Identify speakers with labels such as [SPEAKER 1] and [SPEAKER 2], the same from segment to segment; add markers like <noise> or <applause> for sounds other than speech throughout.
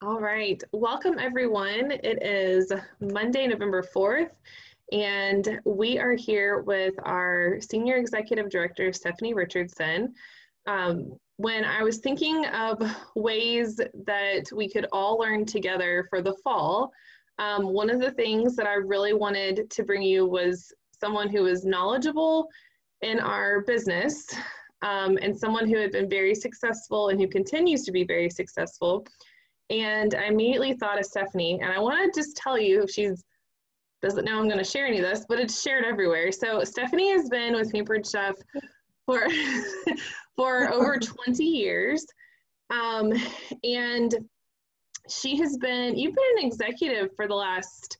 [SPEAKER 1] All right, welcome everyone. It is Monday, November 4th, and we are here with our Senior Executive Director, Stephanie Richardson. Um, when I was thinking of ways that we could all learn together for the fall, um, one of the things that I really wanted to bring you was someone who is knowledgeable in our business um, and someone who had been very successful and who continues to be very successful. And I immediately thought of Stephanie, and I want to just tell you, she's doesn't know I'm going to share any of this, but it's shared everywhere. So Stephanie has been with Pampered Chef for <laughs> for over <laughs> 20 years, um, and she has been. You've been an executive for the last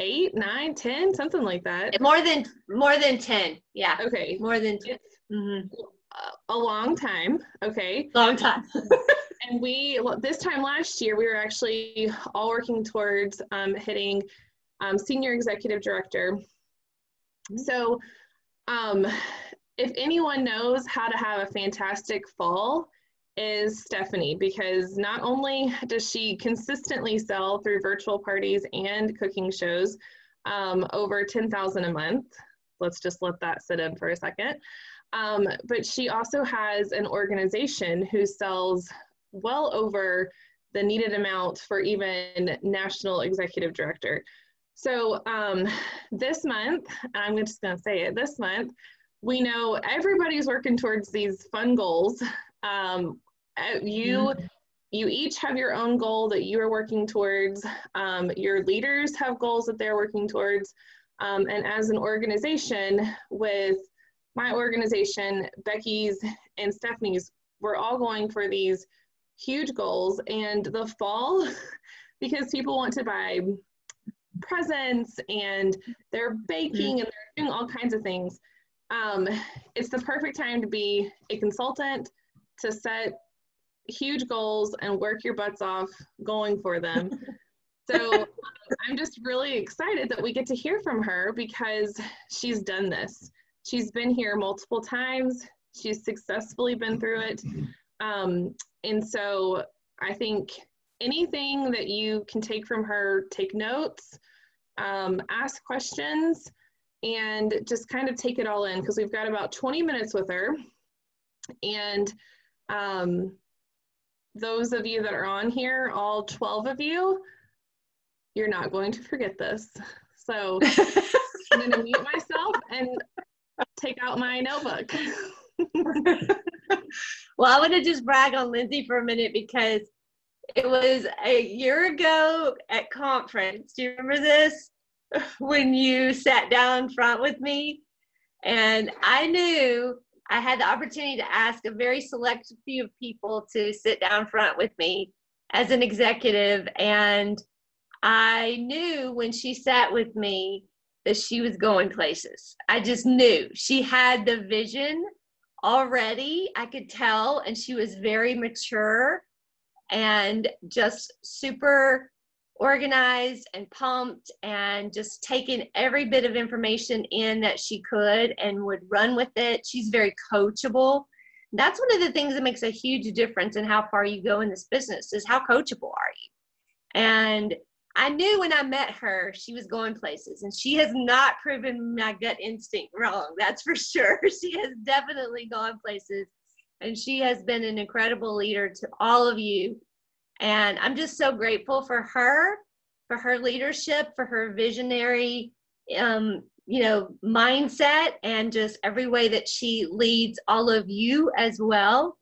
[SPEAKER 1] eight, nine, ten, something like that.
[SPEAKER 2] More than more than ten. Yeah.
[SPEAKER 1] Okay.
[SPEAKER 2] More than 10. Mm-hmm.
[SPEAKER 1] A long time. Okay.
[SPEAKER 2] Long time. <laughs>
[SPEAKER 1] and we this time last year we were actually all working towards um, hitting um, senior executive director. So, um, if anyone knows how to have a fantastic fall, is Stephanie because not only does she consistently sell through virtual parties and cooking shows um, over 10,000 a month. Let's just let that sit in for a second. Um, but she also has an organization who sells well over the needed amount for even national executive director. So um, this month, I'm just going to say it, this month, we know everybody's working towards these fun goals. Um, uh, you, mm-hmm. you each have your own goal that you are working towards. Um, your leaders have goals that they're working towards. Um, and as an organization with my organization, Becky's and Stephanie's, we're all going for these huge goals. And the fall, <laughs> because people want to buy presents and they're baking and they're doing all kinds of things, um, it's the perfect time to be a consultant, to set huge goals and work your butts off going for them. <laughs> so I'm just really excited that we get to hear from her because she's done this. She's been here multiple times. She's successfully been through it. Um, and so I think anything that you can take from her, take notes, um, ask questions, and just kind of take it all in because we've got about 20 minutes with her. And um, those of you that are on here, all 12 of you, you're not going to forget this. So <laughs> I'm going to mute myself and take out my notebook. <laughs>
[SPEAKER 2] well, I want to just brag on Lindsey for a minute because it was a year ago at conference. Do you remember this? <laughs> When you sat down front with me, and I knew I had the opportunity to ask a very select few of people to sit down front with me as an executive. And I knew when she sat with me that she was going places. I just knew she had the vision already. I could tell, and she was very mature and just super organized and pumped and just taking every bit of information in that she could and would run with it. She's very coachable. That's one of the things that makes a huge difference in how far you go in this business is how coachable are you? And I knew when I met her, she was going places, and she has not proven my gut instinct wrong. That's for sure. <laughs> She has definitely gone places, and she has been an incredible leader to all of you and I'm just so grateful for her, for her leadership, for her visionary, um, you know, mindset, and just every way that she leads all of you as well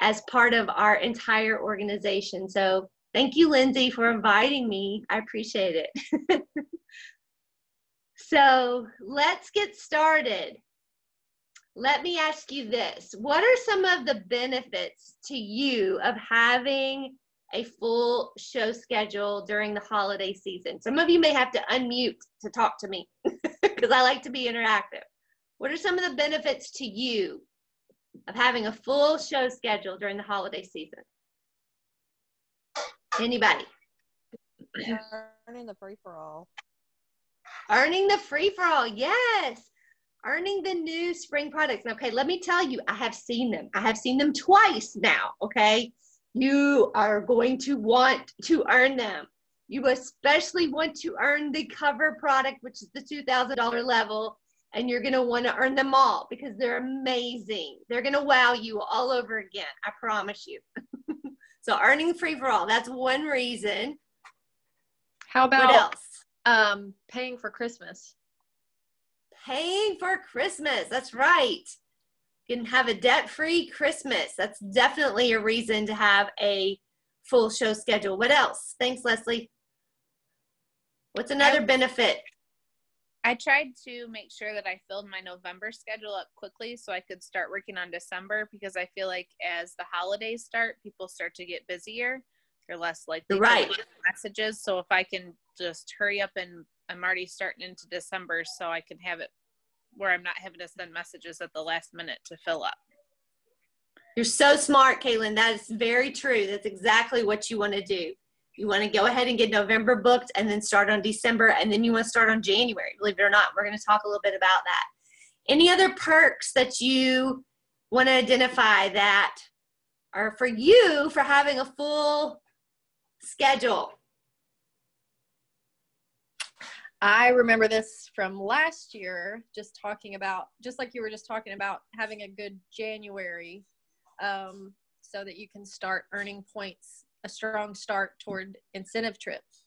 [SPEAKER 2] as part of our entire organization. So thank you, Lindsey, for inviting me. I appreciate it. <laughs> so let's get started. Let me ask you this What are some of the benefits to you of having a full show schedule during the holiday season. Some of you may have to unmute to talk to me <laughs> because I like to be interactive. What are some of the benefits to you of having a full show schedule during the holiday season? Anybody?
[SPEAKER 3] Earning the free for all.
[SPEAKER 2] Earning the free for all, yes. Earning the new spring products. Okay, let me tell you, I have seen them. I have seen them twice now. Okay, you are going to want to earn them. You especially want to earn the cover product, which is the $2,000 level, and you're going to want to earn them all because they're amazing. They're going to wow you all over again. I promise you. <laughs> so earning free for all, that's one reason.
[SPEAKER 4] How about
[SPEAKER 2] what else?
[SPEAKER 4] um paying for Christmas?
[SPEAKER 2] Paying for Christmas. That's right. You can have a debt-free Christmas. That's definitely a reason to have a full show schedule. What else? Thanks, Leslie. What's another benefit?
[SPEAKER 5] I tried to make sure that I filled my November schedule up quickly so I could start working on December because I feel like as the holidays start, people start to get busier. They're less likely
[SPEAKER 2] Right.
[SPEAKER 5] to get messages. So if I can just hurry up and I'm already starting into December so I can have it where I'm not having to send messages at the last minute to fill up.
[SPEAKER 2] You're so smart, Caitlin. That is very true. That's exactly what you want to do. You want to go ahead and get November booked and then start on December and then you want to start on January. Believe it or not, we're going to talk a little bit about that. Any other perks that you want to identify that are for you for having a full schedule?
[SPEAKER 4] I remember this from last year, just talking about, just like you were just talking about, having a good January um, so that you can start earning points, a strong start toward incentive trips.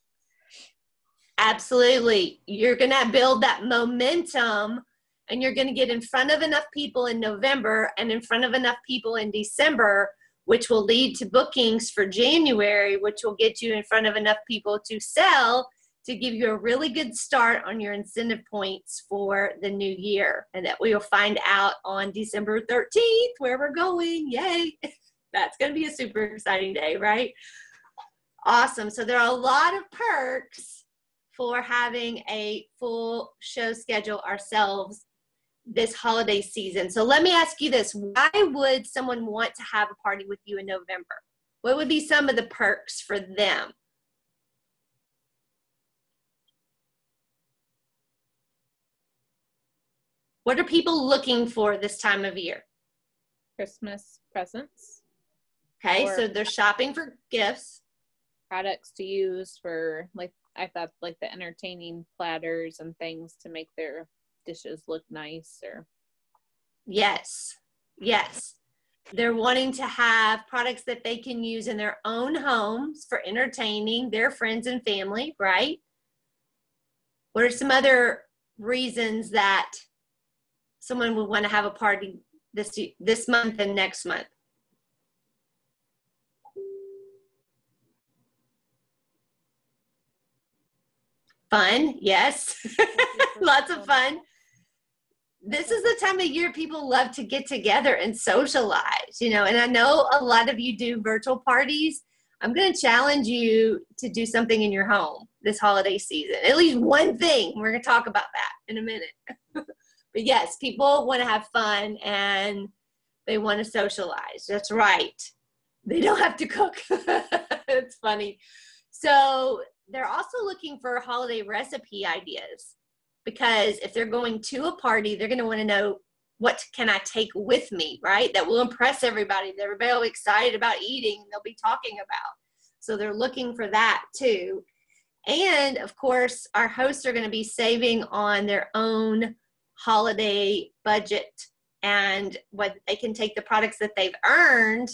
[SPEAKER 2] Absolutely. You're going to build that momentum and you're going to get in front of enough people in November and in front of enough people in December, which will lead to bookings for January, which will get you in front of enough people to sell to give you a really good start on your incentive points for the new year. And that we will find out on December 13th where we're going. Yay. <laughs> That's going to be a super exciting day, right? Awesome. So there are a lot of perks for having a full show schedule ourselves this holiday season. So let me ask you this why would someone want to have a party with you in November? What would be some of the perks for them? What are people looking for this time of year?
[SPEAKER 5] Christmas presents,
[SPEAKER 2] Okay,
[SPEAKER 5] Or-
[SPEAKER 2] so they're shopping for gifts.
[SPEAKER 5] products to use for like I thought like the entertaining platters and things to make their dishes look nice or
[SPEAKER 2] Yes, yes. They're wanting to have products that they can use in their own homes for entertaining their friends and family, right? What are some other reasons that someone would want to have a party this this month and next month? Fun, yes. <laughs> Lots of fun this is the time of year people love to get together and socialize, you know. And I know a lot of you do virtual parties. I'm going to challenge you to do something in your home this holiday season. At least one thing. We're going to talk about that in a minute. <laughs> but yes, people want to have fun and they want to socialize. That's right. They don't have to cook. <laughs> it's funny. So they're also looking for holiday recipe ideas because if they're going to a party, they're going to want to know what can I take with me, right? That will impress everybody. Everybody will be excited about eating. They'll be talking about. So they're looking for that too. And of course, our hosts are going to be saving on their own holiday budget and what they can take the products that they've earned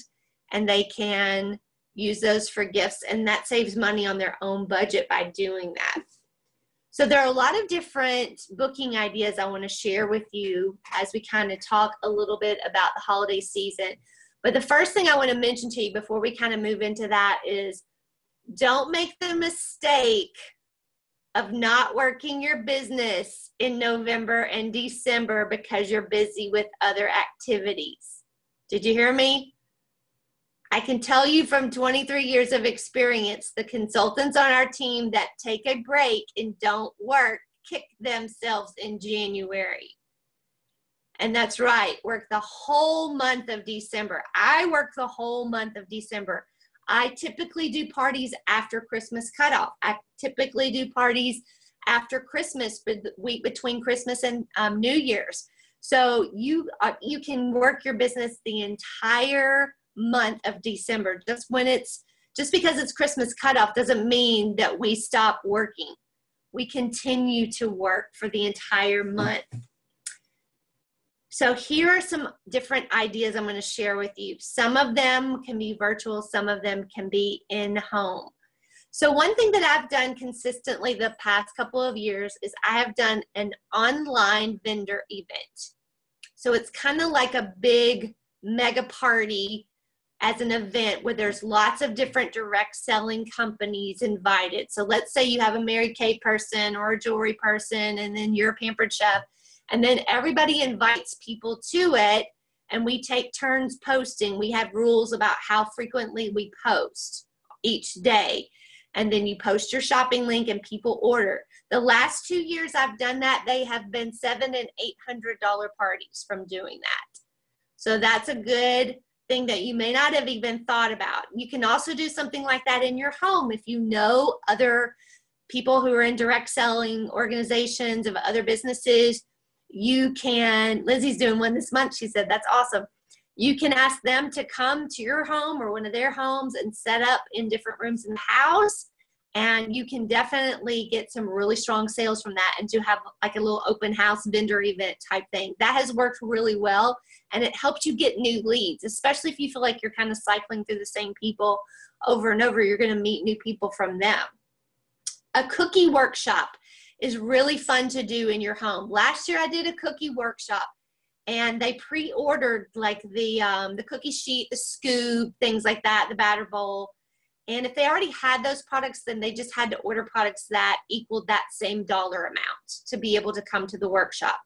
[SPEAKER 2] and they can use those for gifts and that saves money on their own budget by doing that. So there are a lot of different booking ideas I want to share with you as we kind of talk a little bit about the holiday season. But the first thing I want to mention to you before we kind of move into that is don't make the mistake of not working your business in November and December because you're busy with other activities. Did you hear me? I can tell you from 23 years of experience, the consultants on our team that take a break and don't work kick themselves in January. And that's right, work the whole month of December. I work the whole month of December. I typically do parties after Christmas cutoff. I typically do parties after Christmas, the week between Christmas and um, New Year's. So you uh, you can work your business the entire month of December. Just when it's just because it's Christmas cutoff doesn't mean that we stop working. We continue to work for the entire mm-hmm. month. So here are some different ideas I'm going to share with you. Some of them can be virtual, some of them can be in home. So one thing that I've done consistently the past couple of years is I have done an online vendor event. So it's kind of like a big mega party as an event where there's lots of different direct selling companies invited. So let's say you have a Mary Kay person or a jewelry person, and then you're a pampered chef, and then everybody invites people to it, and we take turns posting. We have rules about how frequently we post each day and then you post your shopping link and people order. The last two years I've done that, they have been seven and eight hundred dollar parties from doing that. So that's a good thing that you may not have even thought about. You can also do something like that in your home if you know other people who are in direct selling organizations of other businesses. You can, Lizzie's doing one this month. She said, that's awesome you can ask them to come to your home or one of their homes and set up in different rooms in the house and you can definitely get some really strong sales from that and to have like a little open house vendor event type thing that has worked really well and it helps you get new leads especially if you feel like you're kind of cycling through the same people over and over you're going to meet new people from them a cookie workshop is really fun to do in your home last year i did a cookie workshop and they pre-ordered like the um, the cookie sheet, the scoop, things like that, the batter bowl. And if they already had those products, then they just had to order products that equaled that same dollar amount to be able to come to the workshop.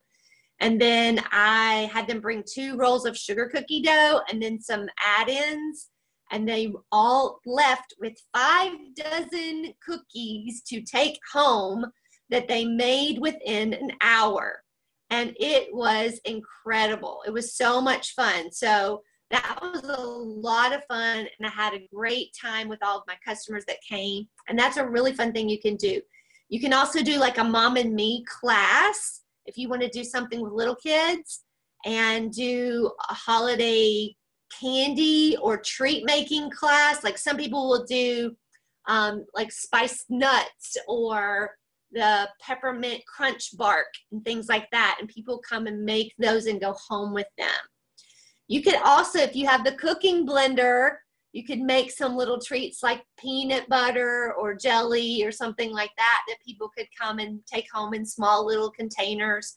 [SPEAKER 2] And then I had them bring two rolls of sugar cookie dough and then some add-ins. And they all left with five dozen cookies to take home that they made within an hour and it was incredible. It was so much fun. So that was a lot of fun, and I had a great time with all of my customers that came. And that's a really fun thing you can do. You can also do like a mom and me class if you want to do something with little kids and do a holiday candy or treat making class. Like some people will do um, like spiced nuts or the peppermint crunch bark and things like that. And people come and make those and go home with them. You could also, if you have the cooking blender, you could make some little treats like peanut butter or jelly or something like that that people could come and take home in small little containers.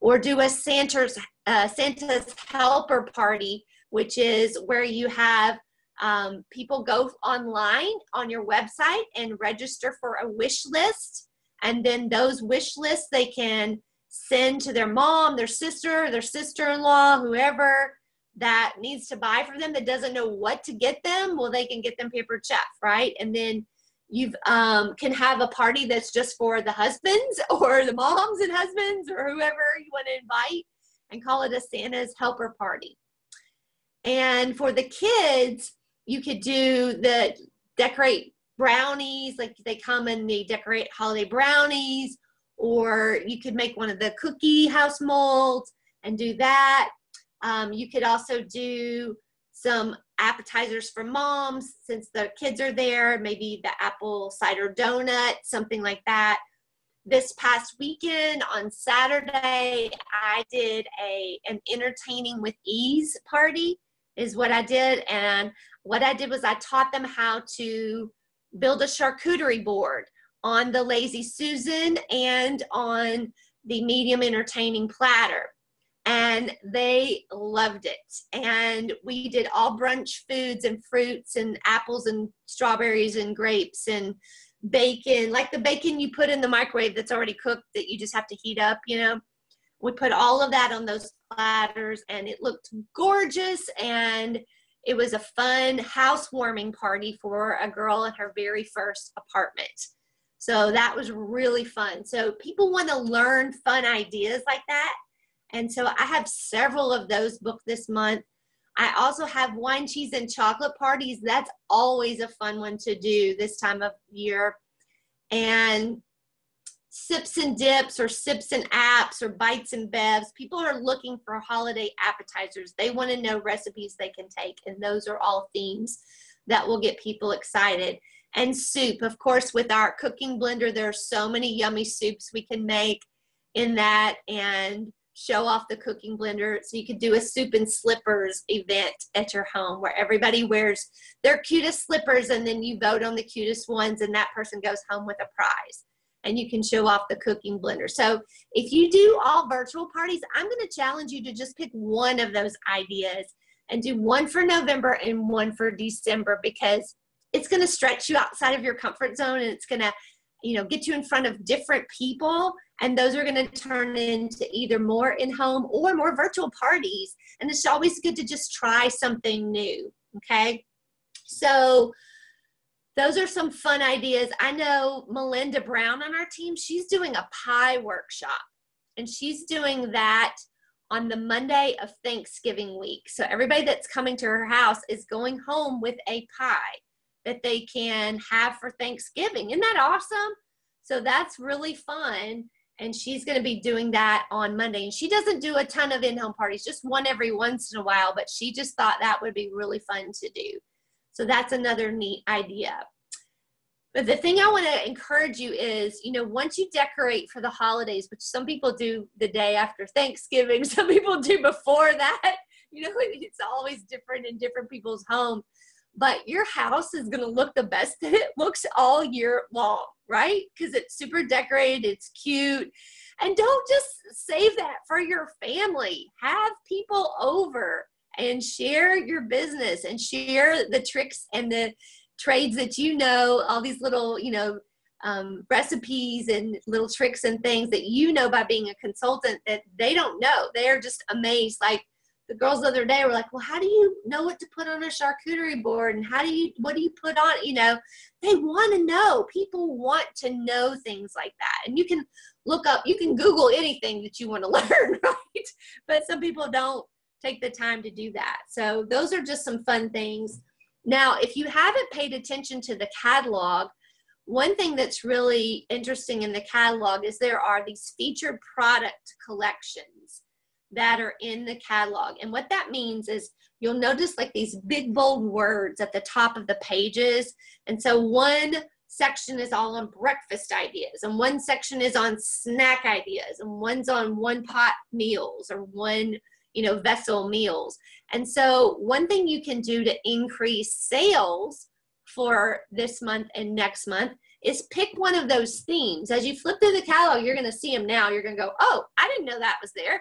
[SPEAKER 2] Or do a Santa's, uh, Santa's helper party, which is where you have um, people go online on your website and register for a wish list and then those wish lists they can send to their mom their sister their sister-in-law whoever that needs to buy for them that doesn't know what to get them well they can get them Pampered Chef right and then you um, can have a party that's just for the husbands <laughs> or the moms and husbands or whoever you want to invite and call it a santa's helper party and for the kids you could do the decorate brownies, like they come and they decorate holiday brownies, or you could make one of the cookie house molds and do that. Um, you could also do some appetizers for moms since the kids are there, maybe the apple cider donut, something like that. This past weekend on Saturday, I did a an entertaining with ease party is what I did and what I did was I taught them how to build a charcuterie board on the Lazy Susan and on the medium entertaining platter. And they loved it. And we did all brunch foods and fruits and apples and strawberries and grapes and bacon, like the bacon you put in the microwave that's already cooked that you just have to heat up, you know. We put all of that on those platters and it looked gorgeous and it was a fun housewarming party for a girl in her very first apartment. So that was really fun. So people want to learn fun ideas like that. And so I have several of those booked this month. I also have wine, cheese, and chocolate parties. That's always a fun one to do this time of year. And sips and dips or sips and apps or bites and bevs. People are looking for holiday appetizers. They want to know recipes they can take, and those are all themes that will get people excited. And soup, of course, with our cooking blender, there are so many yummy soups we can make in that and show off the cooking blender. So you could do a soup and slippers event at your home where everybody wears their cutest slippers and then you vote on the cutest ones and that person goes home with a prize and you can show off the cooking blender. So if you do all virtual parties, I'm going to challenge you to just pick one of those ideas and do one for November and one for December because it's going to stretch you outside of your comfort zone and it's going to you know get you in front of different people and those are going to turn into either more in home or more virtual parties and it's always good to just try something new okay so those are some fun ideas i know melinda brown on our team she's doing a pie workshop and she's doing that on the monday of thanksgiving week so everybody that's coming to her house is going home with a pie that they can have for Thanksgiving. Isn't that awesome? So that's really fun. And she's going to be doing that on Monday. And she doesn't do a ton of in home parties, just one every once in a while, but she just thought that would be really fun to do. So that's another neat idea. But the thing I want to encourage you is, you know, once you decorate for the holidays, which some people do the day after Thanksgiving, <laughs> some people do before that, you know, <laughs> it's always different in different people's homes but your house is going to look the best that it looks all year long, right? Because it's super decorated, it's cute. And don't just save that for your family. Have people over and share your business and share the tricks and the trades that you know, all these little, you know, um, recipes and little tricks and things that you know by being a consultant that they don't know. They're just amazed. Like, the girls the other day were like, well, how do you know what to put on a charcuterie board? And how do you, what do you put on? You know, they want to know. People want to know things like that. And you can look up, you can Google anything that you want to <laughs> learn, right? But some people don't take the time to do that. So those are just some fun things. Now, if you haven't paid attention to the catalog, one thing that's really interesting in the catalog is there are these featured product collections that are in the catalog. And what that means is you'll notice like these big bold words at the top of the pages. And so one section is all on breakfast ideas, and one section is on snack ideas, and one's on one pot meals or one you know vessel meals. And so one thing you can do to increase sales for this month and next month is pick one of those themes. As you flip through the catalog, you're going to see them now. You're going to go, oh, I didn't know that was there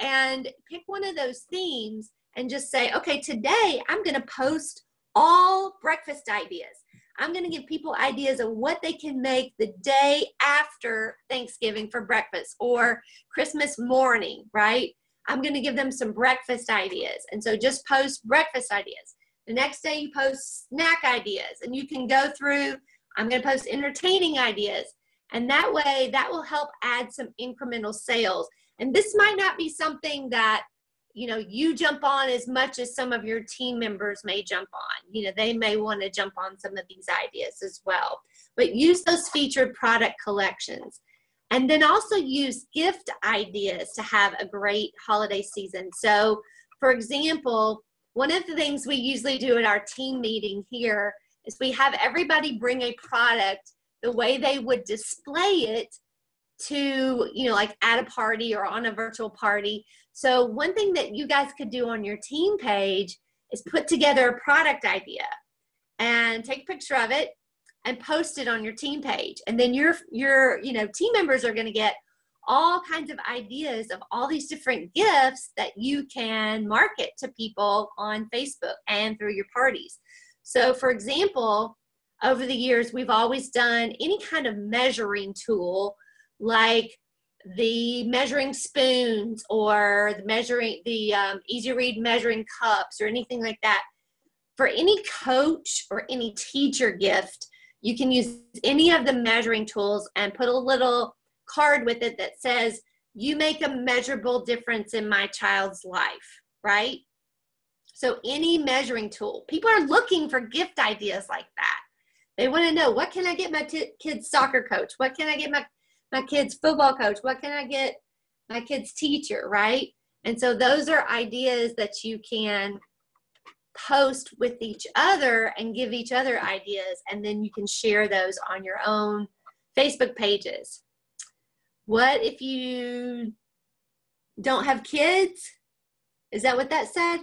[SPEAKER 2] and pick one of those themes and just say, okay, today I'm going to post all breakfast ideas. I'm going to give people ideas of what they can make the day after Thanksgiving for breakfast or Christmas morning, right? I'm going to give them some breakfast ideas. And so just post breakfast ideas. The next day you post snack ideas and you can go through, I'm going to post entertaining ideas. And that way that will help add some incremental sales. And this might not be something that you know you jump on as much as some of your team members may jump on. You know they may want to jump on some of these ideas as well. But use those featured product collections. And then also use gift ideas to have a great holiday season. So for example one of the things we usually do at our team meeting here is we have everybody bring a product the way they would display it to you know like at a party or on a virtual party so one thing that you guys could do on your team page is put together a product idea and take a picture of it and post it on your team page and then your your you know team members are going to get all kinds of ideas of all these different gifts that you can market to people on Facebook and through your parties. So, for example, over the years, we've always done any kind of measuring tool like the measuring spoons or the measuring the um, easy read measuring cups or anything like that. For any coach or any teacher gift you can use any of the measuring tools and put a little card with it that says you make a measurable difference in my child's life right? So any measuring tool people are looking for gift ideas like that. They want to know what can i get my t- kid's soccer coach? What can i get my my kid's football coach? What can I get my kid's teacher, right? And so those are ideas that you can post with each other and give each other ideas, and then you can share those on your own Facebook pages. What if you don't have kids? Is that what that said?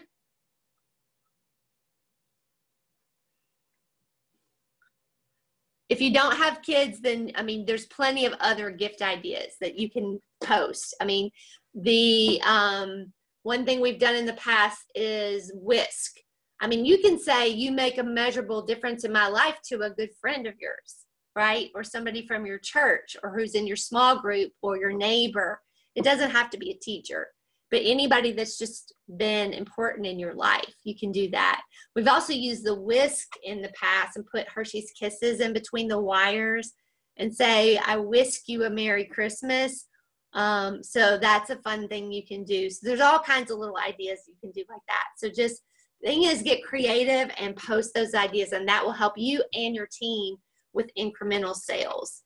[SPEAKER 2] If you don't have kids then i mean there's plenty of other gift ideas that you can post. I mean the um, one thing we've done in the past is whisk. I mean you can say you make a measurable difference in my life to a good friend of yours right? Or somebody from your church or who's in your small group or your neighbor. It doesn't have to be a teacher but anybody that's just been important in your life, you can do that. We've also used the whisk in the past and put Hershey's Kisses in between the wires and say, I whisk you a Merry Christmas. Um, so that's a fun thing you can do. So there's all kinds of little ideas you can do like that. So just thing is get creative and post those ideas and that will help you and your team with incremental sales.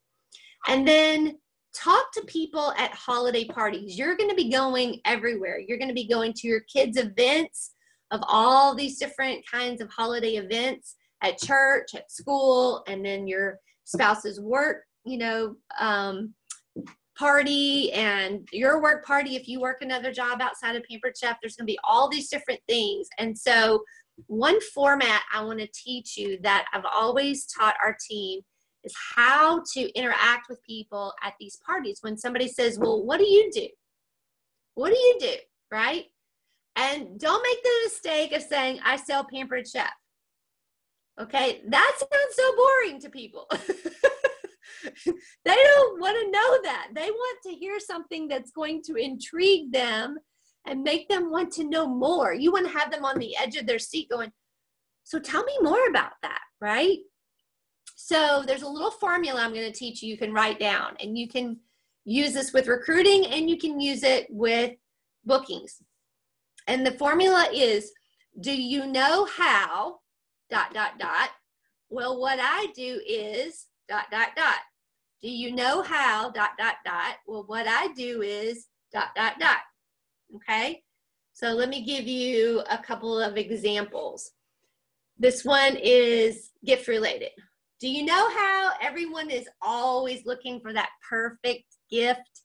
[SPEAKER 2] And then talk to people at holiday parties. You're going to be going everywhere. You're going to be going to your kids' events of all these different kinds of holiday events at church, at school, and then your spouse's work, you know, um, party and your work party. If you work another job outside of Pampered Chef, there's going to be all these different things. And so, one format I want to teach you that I've always taught our team is how to interact with people at these parties. When somebody says, Well, what do you do? What do you do? Right? And don't make the mistake of saying, I sell pampered chef. Okay, that sounds so boring to people. <laughs> they don't want to know that. They want to hear something that's going to intrigue them and make them want to know more. You want to have them on the edge of their seat going, So tell me more about that, right? So there's a little formula I'm going to teach you you can write down and you can use this with recruiting and you can use it with bookings. And the formula is do you know how dot dot dot? Well what I do is dot dot dot. Do you know how dot dot dot? Well what I do is dot dot dot. Okay? So let me give you a couple of examples. This one is gift related do you know how everyone is always looking for that perfect gift?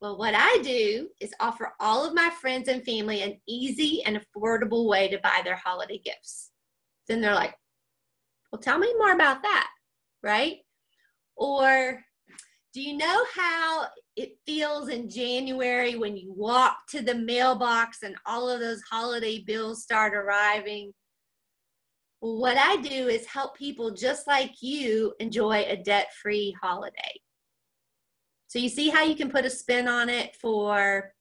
[SPEAKER 2] Well, what I do is offer all of my friends and family an easy and affordable way to buy their holiday gifts. Then they're like, well, tell me more about that, right? Or do you know how it feels in January when you walk to the mailbox and all of those holiday bills start arriving? What I do is help people just like you enjoy a debt free holiday. So you see how you can put a spin on it for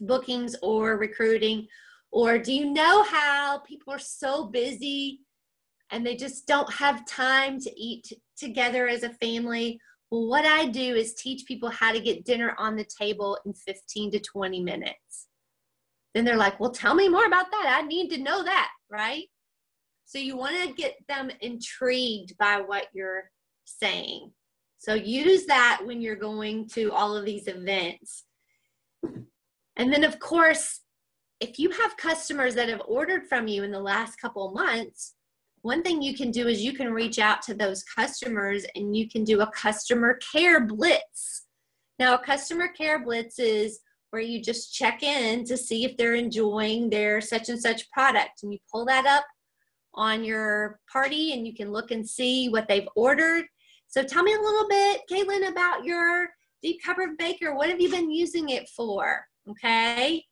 [SPEAKER 2] bookings or recruiting? Or do you know how people are so busy and they just don't have time to eat together as a family? Well, what I do is teach people how to get dinner on the table in 15 to 20 minutes. Then they're like, well, tell me more about that. I need to know that, right? So you want to get them intrigued by what you're saying. So use that when you're going to all of these events. And then, of course, if you have customers that have ordered from you in the last couple months, one thing you can do is you can reach out to those customers and you can do a customer care blitz. Now, a customer care blitz is where you just check in to see if they're enjoying their such and such product and you pull that up on your party and you can look and see what they've ordered. So tell me a little bit, Caitlin, about your deep covered baker. What have you been using it for? Okay.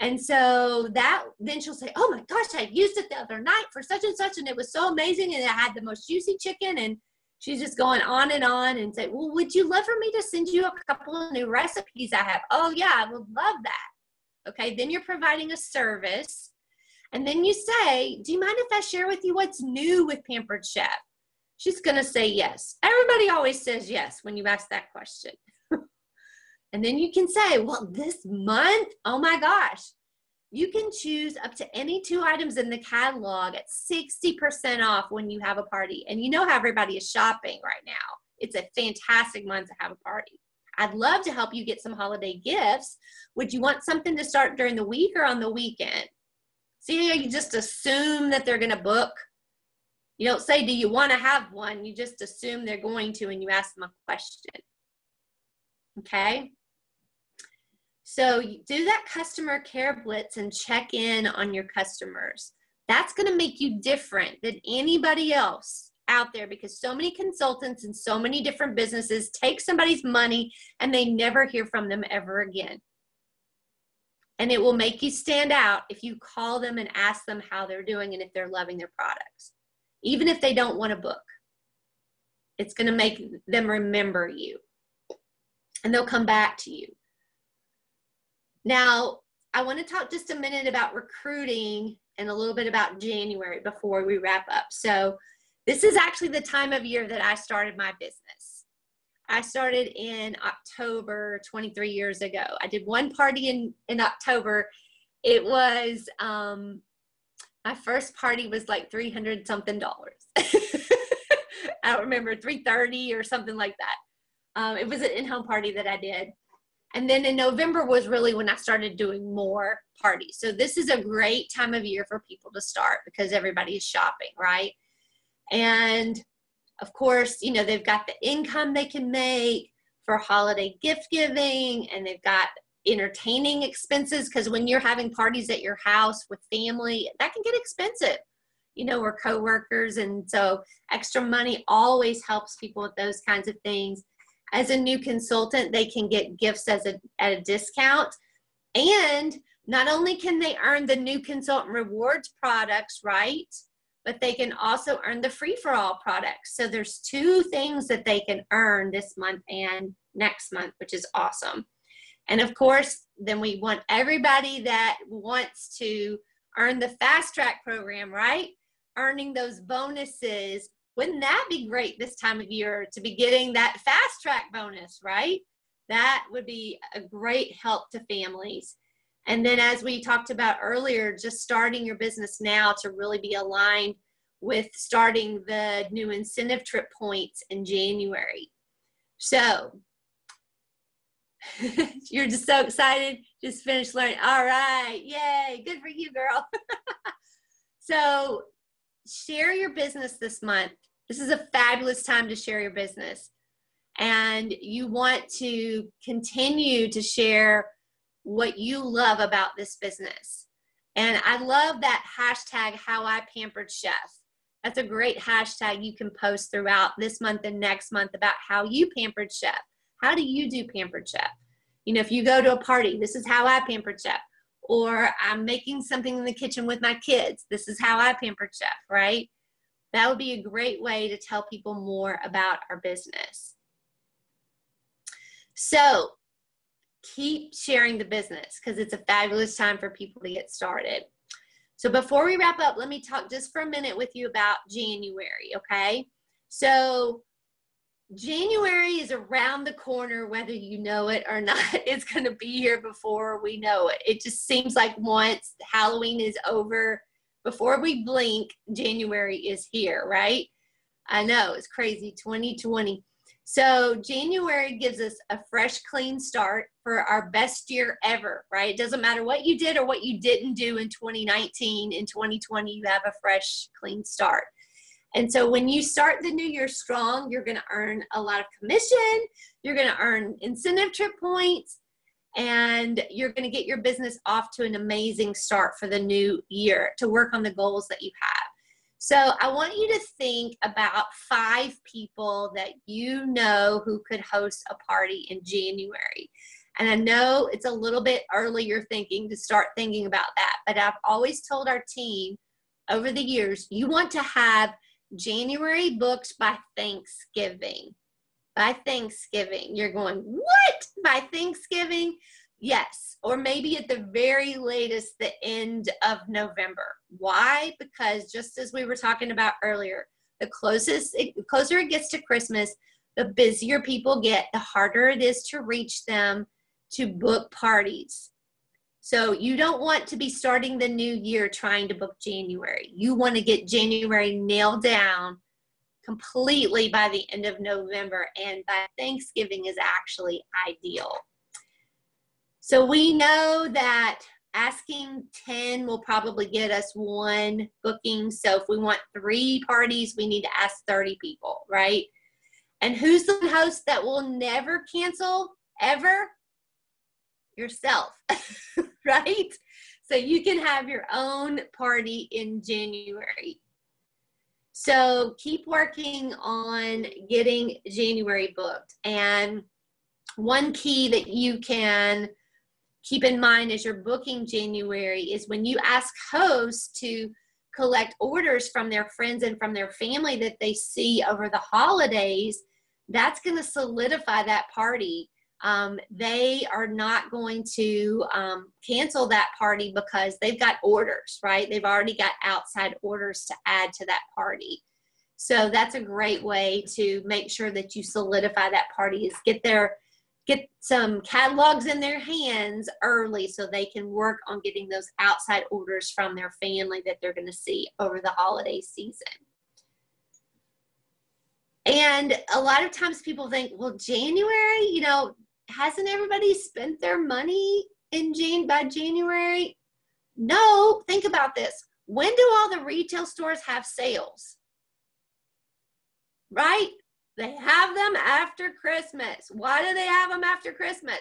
[SPEAKER 2] And so that then she'll say, Oh my gosh, I used it the other night for such and such, and it was so amazing, and it had the most juicy chicken. And she's just going on and on and say, Well, would you love for me to send you a couple of new recipes I have? Oh, yeah, I would love that. Okay, then you're providing a service and then you say, Do you mind if I share with you what's new with Pampered Chef? She's going to say yes. Everybody always says yes when you ask that question. <laughs> and then you can say, Well, this month, oh my gosh, you can choose up to any two items in the catalog at 60% off when you have a party. And you know how everybody is shopping right now. it's a fantastic month to have a party. I'd love to help you get some holiday gifts. Would you want something to start during the week or on the weekend? See, you just assume that they're going to book. You don't say, Do you want to have one? You just assume they're going to and you ask them a question. Okay? So do that customer care blitz and check in on your customers. That's going to make you different than anybody else out there because so many consultants and so many different businesses take somebody's money and they never hear from them ever again. And it will make you stand out if you call them and ask them how they're doing and if they're loving their products, even if they don't want a book. It's going to make them remember you and they'll come back to you. Now, I want to talk just a minute about recruiting and a little bit about January before we wrap up. So, this is actually the time of year that I started my business. I started in October 23 years ago. I did one party in, in October. It was, um, my first party was like 300 something dollars. <laughs> I don't remember, 330 or something like that. Um, it was an in home party that I did. And then in November was really when I started doing more parties. So this is a great time of year for people to start because everybody is shopping, right? And of course, you know, they've got the income they can make for holiday gift giving and they've got entertaining expenses because when you're having parties at your house with family, that can get expensive. You know, we're coworkers, and so extra money always helps people with those kinds of things. As a new consultant, they can get gifts as a at a discount. And not only can they earn the new consultant rewards products, right? But they can also earn the free for all products. So there's two things that they can earn this month and next month, which is awesome. And of course, then we want everybody that wants to earn the fast track program, right? Earning those bonuses. Wouldn't that be great this time of year to be getting that fast track bonus, right? That would be a great help to families. And then, as we talked about earlier, just starting your business now to really be aligned with starting the new incentive trip points in January. So, <laughs> you're just so excited, just finished learning. All right, yay, good for you, girl. <laughs> so, share your business this month. This is a fabulous time to share your business. And you want to continue to share what you love about this business. And I love that hashtag how I pampered chef. That's a great hashtag you can post throughout this month and next month about how you pampered chef. How do you do pampered chef? You know, if you go to a party, this is how I pampered chef. Or I'm making something in the kitchen with my kids. This is how I pampered chef, right? That would be a great way to tell people more about our business. So, keep sharing the business because it's a fabulous time for people to get started. So before we wrap up, let me talk just for a minute with you about January, okay? So January is around the corner, whether you know it or <laughs> not. It's going to be here before we know it. It just seems like once Halloween is over, before we blink, January is here, right? I know it's crazy. 2020. So January gives us a fresh, clean start for our best year ever, right? It doesn't matter what you did or what you didn't do in 2019. In 2020, you have a fresh, clean start. And so when you start the new year strong, you're going to earn a lot of commission, you're going to earn incentive trip points, and you're going to get your business off to an amazing start for the new year to work on the goals that you have. So I want you to think about five people that you know who could host a party in January. And I know it's a little bit early you're thinking to start thinking about that, but I've always told our team over the years, you want to have January books by Thanksgiving. By Thanksgiving. You're going, what? By Thanksgiving? Yes, or maybe at the very latest, the end of November. Why? Because just as we were talking about earlier, the closest, the closer it gets to Christmas, the busier people get, the harder it is to reach them to book parties. So you don't want to be starting the new year trying to book January. You want to get January nailed down completely by the end of November, and by Thanksgiving is actually ideal. So we know that asking 10 will probably get us one booking. So if we want three parties, we need to ask 30 people, right? And who's the host that will never cancel ever? Yourself, <laughs> right? So you can have your own party in January. So keep working on getting January booked. And one key that you can keep in mind as you're booking January is when you ask hosts to collect orders from their friends and from their family that they see over the holidays, that's going to solidify that party. Um, they are not going to um, cancel that party because they've got orders, right? They've already got outside orders to add to that party. So that's a great way to make sure that you solidify that party is get their get some catalogs in their hands early so they can work on getting those outside orders from their family that they're going to see over the holiday season. And a lot of times people think, well, January, you know, hasn't everybody spent their money in Jan by January? No, think about this. When do all the retail stores have sales? Right? They have them after Christmas. Why do they have them after Christmas?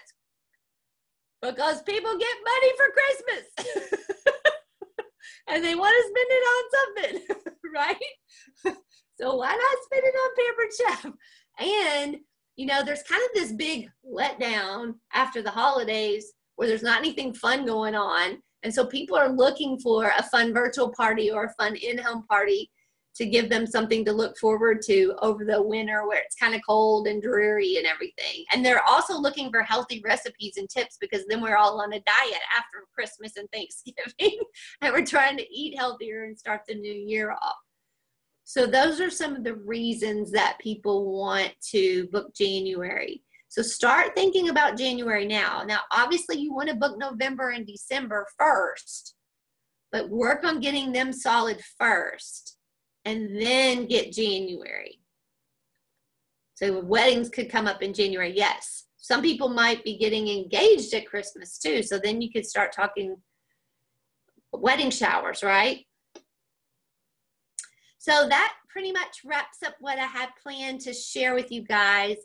[SPEAKER 2] Because people get money for Christmas. <laughs> and they want to spend it on something, <laughs> right? <laughs> so why not spend it on Pampered Chef? And, you know, there's kind of this big letdown after the holidays where there's not anything fun going on. And so people are looking for a fun virtual party or a fun in home party to give them something to look forward to over the winter where it's kind of cold and dreary and everything. And they're also looking for healthy recipes and tips because then we're all on a diet after Christmas and Thanksgiving <laughs> and we're trying to eat healthier and start the new year off. So those are some of the reasons that people want to book January. So start thinking about January now. Now, obviously, you want to book November and December first, but work on getting them solid first and then get January. So weddings could come up in January, yes. Some people might be getting engaged at Christmas too. So then you could start talking wedding showers, right? So that pretty much wraps up what I had planned to share with you guys.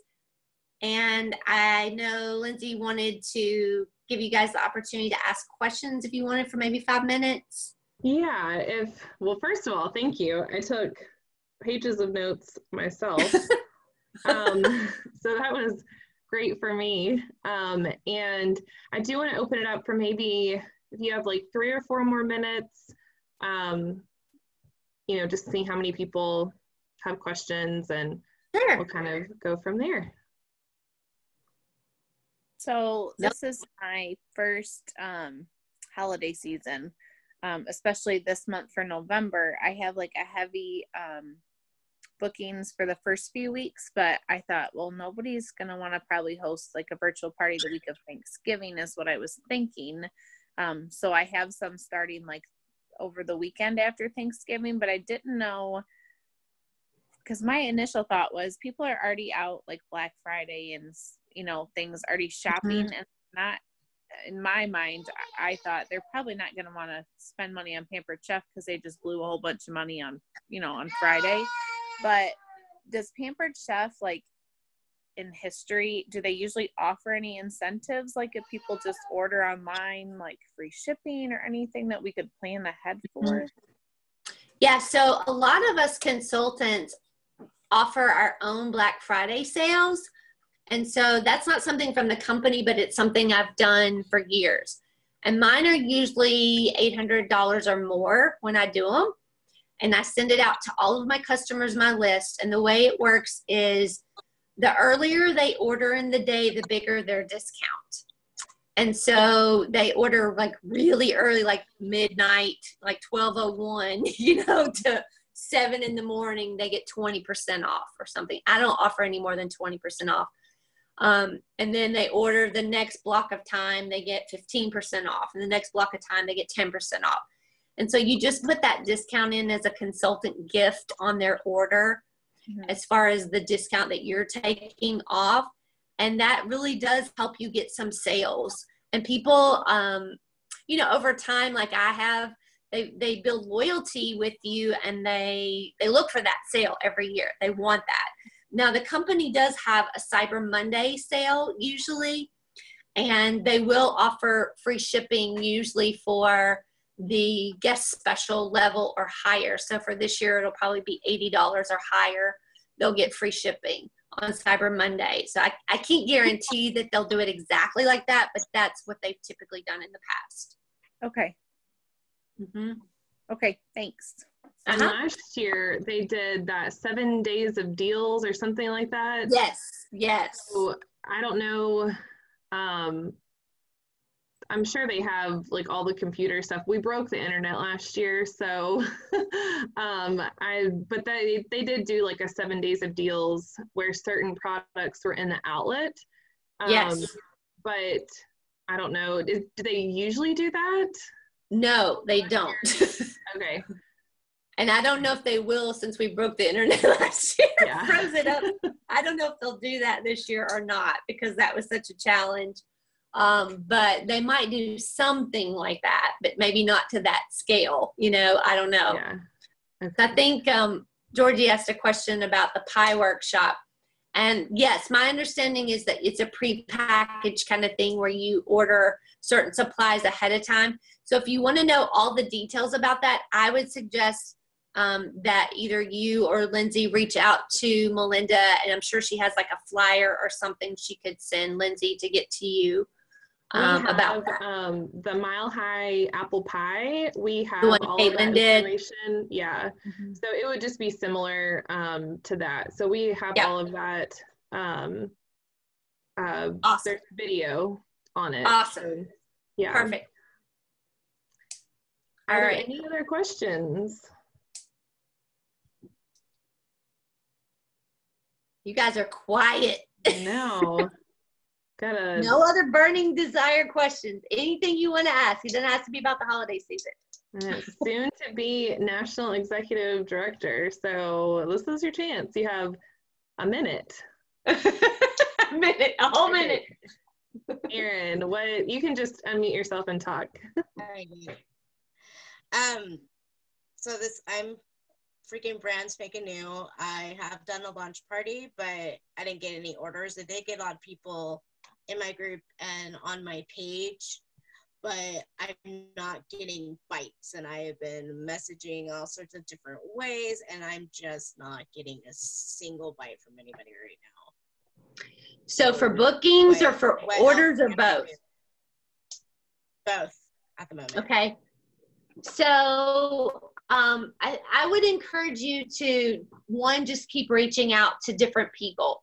[SPEAKER 2] And I know Lindsey wanted to give you guys the opportunity to ask questions if you wanted for maybe five minutes.
[SPEAKER 1] Yeah, if, well, first of all, thank you. I took pages of notes myself. <laughs> um, so that was great for me. Um, and I do want to open it up for maybe if you have like three or four more minutes, um, you know, just see how many people have questions and sure. we'll kind of go from there.
[SPEAKER 5] So this is my first um, holiday season um, especially this month for November, I have like a heavy um, bookings for the first few weeks, but I thought, well, nobody's going to want to probably host like a virtual party the week of Thanksgiving, is what I was thinking. Um, so I have some starting like over the weekend after Thanksgiving, but I didn't know because my initial thought was people are already out like Black Friday and you know things already shopping mm-hmm. and not in my mind, I thought they're probably not going to want to spend money on Pampered Chef because they just blew a whole bunch of money on, you know, on Friday. But does Pampered Chef like in history, do they usually offer any incentives like if people just order online, like free shipping or anything that we could plan ahead for? Mm-hmm.
[SPEAKER 2] Yeah, so a lot of us consultants offer our own Black Friday sales. And so that's not something from the company, but it's something I've done for years. And mine are usually $800 or more when I do them. And I send it out to all of my customers, my list. And the way it works is the earlier they order in the day, the bigger their discount. And so they order like really early, like midnight, like 1201, <laughs> you know, to seven in the morning, they get 20% off or something. I don't offer any more than 20% off. Um, and then they order the next block of time, they get 15% off. And the next block of time, they get 10% off. And so you just put that discount in as a consultant gift on their order.
[SPEAKER 5] Mhm.
[SPEAKER 2] as far as the discount that you're taking off. And that really does help you get some sales. And people, um, you know, over time, like I have, they, they build loyalty with you and they they look for that sale every year. They want that. Now the company does have a Cyber Monday sale usually, and they will offer free shipping usually for the guest special level or higher. So for this year, it'll probably be $80 or higher. They'll get free shipping on Cyber Monday. So I, I can't guarantee that they'll do it exactly like that, but that's what they've typically done in the past.
[SPEAKER 5] Okay.
[SPEAKER 2] Mm-hmm.
[SPEAKER 5] Okay. Thanks.
[SPEAKER 1] And
[SPEAKER 2] Uh-huh.
[SPEAKER 1] last year they did that seven days of deals or something like that.
[SPEAKER 2] Yes, yes.
[SPEAKER 1] So I don't know. Um, I'm sure they have like all the computer stuff. We broke the internet last year, so <laughs> um, I. But they they did do like a seven days of deals where certain products were in the outlet. Um,
[SPEAKER 2] Yes.
[SPEAKER 1] But I don't know. Is, do they usually do that?
[SPEAKER 2] No, they don't. <laughs>
[SPEAKER 1] Okay.
[SPEAKER 2] and I don't know if they will since we broke the internet <laughs> last year,
[SPEAKER 1] Yeah.
[SPEAKER 2] froze it up. I don't know if they'll do that this year or not because that was such a challenge. Um, but they might do something like that, but maybe not to that scale. You know, I don't know.
[SPEAKER 1] Yeah.
[SPEAKER 2] I think um, Georgie asked a question about the pie workshop. And yes, my understanding is that it's a pre-packaged kind of thing where you order certain supplies ahead of time. So if you want to know all the details about that, I would suggest um, that either you or Lindsey reach out to Melinda, and I'm sure she has like a flyer or something she could send Lindsey to get to you um, about
[SPEAKER 1] have,
[SPEAKER 2] that.
[SPEAKER 1] um, the Mile High apple pie. We have
[SPEAKER 2] one
[SPEAKER 1] all
[SPEAKER 2] Caitlin
[SPEAKER 1] of that
[SPEAKER 2] did.
[SPEAKER 1] information. Yeah. So it would just be similar um, to that. So we have
[SPEAKER 2] Yeah.
[SPEAKER 1] all of that. Um, uh,
[SPEAKER 2] Awesome.
[SPEAKER 1] There's video on it.
[SPEAKER 2] Awesome.
[SPEAKER 1] Yeah.
[SPEAKER 2] Perfect.
[SPEAKER 1] Are
[SPEAKER 2] All
[SPEAKER 1] there
[SPEAKER 2] right.
[SPEAKER 1] any other questions?
[SPEAKER 2] You guys are quiet.
[SPEAKER 1] No. <laughs> Gotta.
[SPEAKER 2] No other burning desire questions. Anything you want to ask. It doesn't have to be about the holiday season.
[SPEAKER 1] And soon to be National Executive Director. So this is your chance. You have a minute. <laughs>
[SPEAKER 2] a minute, a whole minute. <laughs>
[SPEAKER 1] Erin, what you can just unmute yourself and talk.
[SPEAKER 6] Alrighty. Um, so this I'm freaking brand spanking new. I have done a launch party, but I didn't get any orders. I did get a lot of people in my group and on my page, but I'm not getting bites. And I have been messaging all sorts of different ways, and I'm just not getting a single bite from anybody right now.
[SPEAKER 2] So for bookings or for orders or both?
[SPEAKER 6] Both at the moment.
[SPEAKER 2] Okay. So um, I, I would encourage you to one, just keep reaching out to different people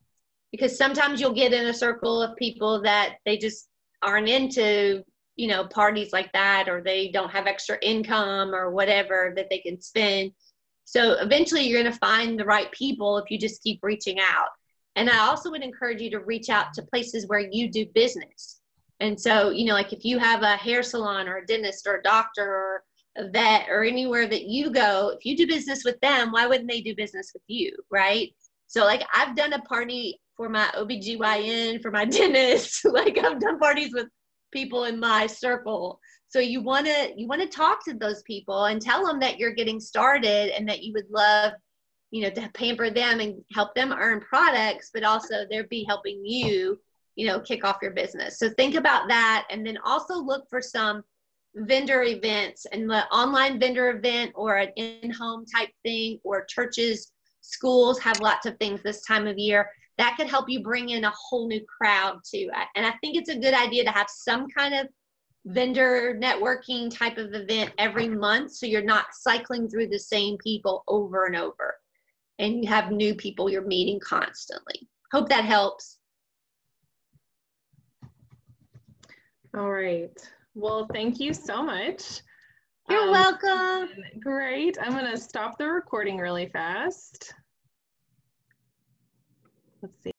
[SPEAKER 2] because sometimes you'll get in a circle of people that they just aren't into, you know, parties like that or they don't have extra income or whatever that they can spend. So eventually you're going to find the right people if you just keep reaching out. And I also would encourage you to reach out to places where you do business. And so, you know, like if you have a hair salon or a dentist or a doctor or a vet or anywhere that you go, if you do business with them, why wouldn't they do business with you? Right. So, like, I've done a party for my OBGYN, for my <laughs> dentist. <laughs> like, I've done parties with people in my circle. So you want to you want to talk to those people and tell them that you're getting started and that you would love you know to pamper them and help them earn products but also they'll be helping you you know kick off your business so think about that and then also look for some vendor events and the online vendor event or an in-home type thing or churches schools have lots of things this time of year that could help you bring in a whole new crowd too and i think it's a good idea to have some kind of vendor networking type of event every month so you're not cycling through the same people over and over and you have new people you're meeting constantly hope that helps
[SPEAKER 1] All right. Well, thank you so much.
[SPEAKER 2] you're
[SPEAKER 1] Um,
[SPEAKER 2] welcome
[SPEAKER 1] Great. I'm going to stop the recording really fast. Let's see.